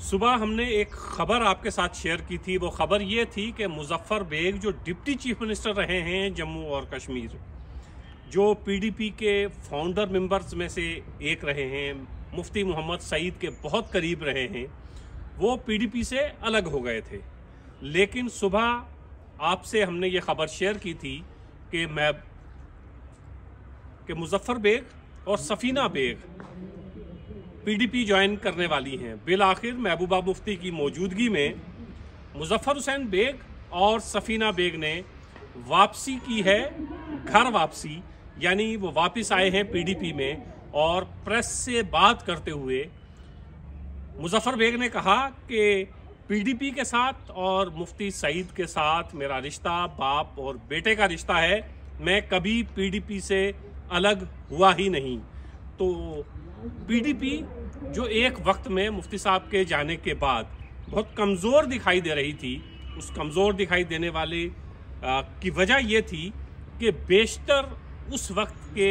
सुबह हमने एक खबर आपके साथ शेयर की थी। वो खबर ये थी कि मुजफ्फर बेग जो डिप्टी चीफ मिनिस्टर रहे हैं जम्मू और कश्मीर, जो पीडीपी के फाउंडर मेंबर्स में से एक रहे हैं, मुफ्ती मोहम्मद सईद के बहुत करीब रहे हैं, वो पीडीपी से अलग हो गए थे। लेकिन सुबह आपसे हमने ये खबर शेयर की थी कि मैं, कि मुजफ्फर बेग और सफ़ीना बेग पीडीपी ज्वाइन करने वाली हैं। बिल आखिर महबूबा मुफ्ती की मौजूदगी में मुजफ्फर हुसैन बेग और सफ़ीना बेग ने वापसी की है, घर वापसी, यानी वो वापस आए हैं पीडीपी में और प्रेस से बात करते हुए मुजफ्फर बेग ने कहा कि पीडीपी के साथ और मुफ्ती सईद के साथ मेरा रिश्ता, बाप और बेटे का रिश्ता है। मैं कभी पीडीपी से अलग हुआ ही नहीं। तो पीडीपी जो एक वक्त में मुफ्ती साहब के जाने के बाद बहुत कमज़ोर दिखाई दे रही थी उस कमज़ोर दिखाई देने वाले आ, की वजह यह थी कि बेशतर उस वक्त के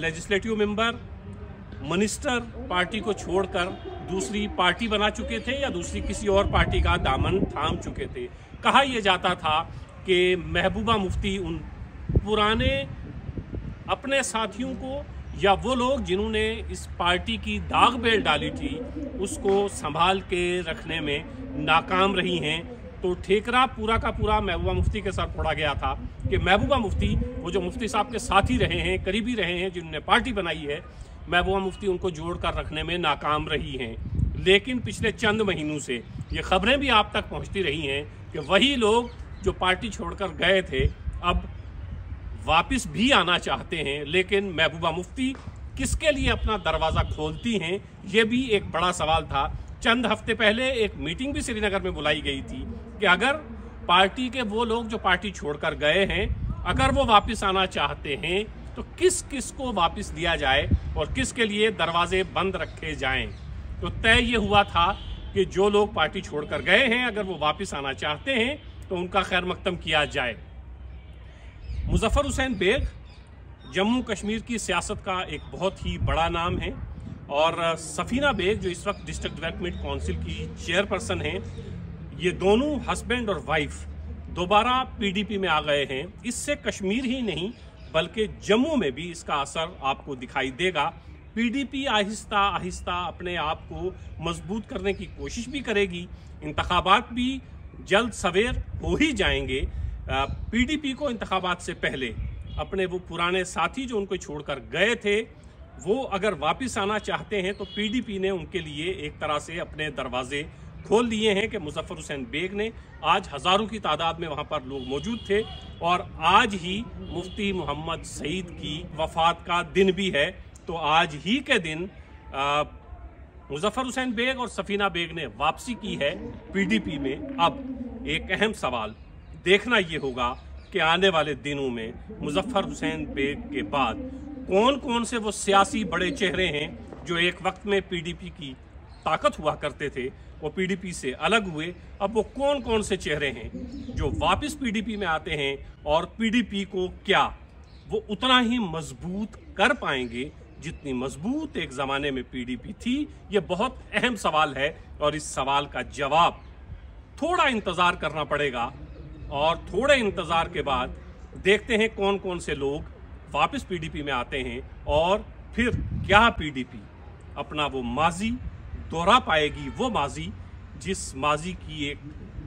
लेजिस्लेटिव मेंबर मिनिस्टर पार्टी को छोड़कर दूसरी पार्टी बना चुके थे या दूसरी किसी और पार्टी का दामन थाम चुके थे। कहा यह जाता था कि महबूबा मुफ्ती उन पुराने अपने साथियों को या वो लोग जिन्होंने इस पार्टी की दाग बेल डाली थी, उसको संभाल के रखने में नाकाम रही हैं। तो ठेकरा पूरा का पूरा महबूबा मुफ्ती के साथ पड़ा गया था कि महबूबा मुफ्ती, वो जो मुफ्ती साहब के साथी रहे हैं, करीबी रहे हैं, जिन्होंने पार्टी बनाई है, महबूबा मुफ्ती उनको जोड़ कर रखने में नाकाम रही हैं। लेकिन पिछले चंद महीनों से ये खबरें भी आप तक पहुँचती रही हैं कि वही लोग जो पार्टी छोड़कर गए थे, अब वापस भी आना चाहते हैं, लेकिन महबूबा मुफ्ती किसके लिए अपना दरवाज़ा खोलती हैं, ये भी एक बड़ा सवाल था। चंद हफ़्ते पहले एक मीटिंग भी श्रीनगर में बुलाई गई थी कि अगर पार्टी के वो लोग जो पार्टी छोड़कर गए हैं, अगर वो वापस आना चाहते हैं तो किस किस को वापस दिया जाए और किसके लिए दरवाजे बंद रखे जाएँ? तो तय ये हुआ था कि जो लोग पार्टी छोड़कर गए हैं, अगर वो वापस आना चाहते हैं तो उनका खैर मकदम किया जाए। मुजफ्फर हुसैन बेग, जम्मू कश्मीर की सियासत का एक बहुत ही बड़ा नाम है और सफ़ीना बेग जो इस वक्त डिस्ट्रिक्ट डेवलपमेंट काउंसिल की चेयरपर्सन हैं, ये दोनों हस्बैंड और वाइफ दोबारा पीडीपी में आ गए हैं। इससे कश्मीर ही नहीं, बल्कि जम्मू में भी इसका असर आपको दिखाई देगा। पीडीपी आहिस्ता आहिस्ता अपने आप को मज़बूत करने की कोशिश भी करेगी। इंतबात भी जल्द सवेर हो ही जाएँगे। पीडीपी को इंतबात से पहले अपने वो पुराने साथी जो उनको छोड़कर गए थे, वो अगर वापस आना चाहते हैं तो पीडीपी ने उनके लिए एक तरह से अपने दरवाजे खोल दिए हैं कि मुजफ्फर हुसैन बेग ने आज हज़ारों की तादाद में वहाँ पर लोग मौजूद थे और आज ही मुफ्ती मोहम्मद सईद की वफात का दिन भी है। तो आज ही के दिन मुजफ्फर हुसैन बेग और सफ़ीना बेग ने वापसी की है पीडीपी में। अब एक अहम सवाल देखना ये होगा कि आने वाले दिनों में मुजफ्फर हुसैन बेग के बाद कौन कौन से वो सियासी बड़े चेहरे हैं जो एक वक्त में पीडीपी की ताकत हुआ करते थे, वो पीडीपी से अलग हुए। अब वो कौन कौन से चेहरे हैं जो वापस पीडीपी में आते हैं और पीडीपी को क्या वो उतना ही मज़बूत कर पाएँगे जितनी मज़बूत एक ज़माने में पीडीपी थी? ये बहुत अहम सवाल है और इस सवाल का जवाब थोड़ा इंतज़ार करना पड़ेगा। और थोड़े इंतज़ार के बाद देखते हैं कौन कौन से लोग वापस पीडीपी में आते हैं और फिर क्या पीडीपी अपना वो माजी, दोहरा पाएगी वो माजी, जिस माजी की एक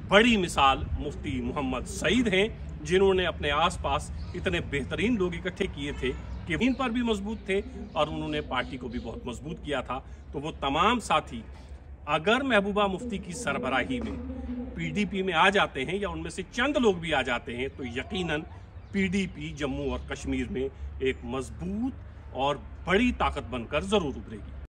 बड़ी मिसाल मुफ्ती मोहम्मद सईद हैं, जिन्होंने अपने आसपास इतने बेहतरीन लोग इकट्ठे किए थे कि इन पर भी मज़बूत थे और उन्होंने पार्टी को भी बहुत मज़बूत किया था। तो वो तमाम साथी, अगर महबूबा मुफ्ती की सरबराही में पीडीपी में आ जाते हैं या उनमें से चंद लोग भी आ जाते हैं तो यकीनन पीडीपी जम्मू और कश्मीर में एक मज़बूत और बड़ी ताकत बनकर ज़रूर उभरेगी।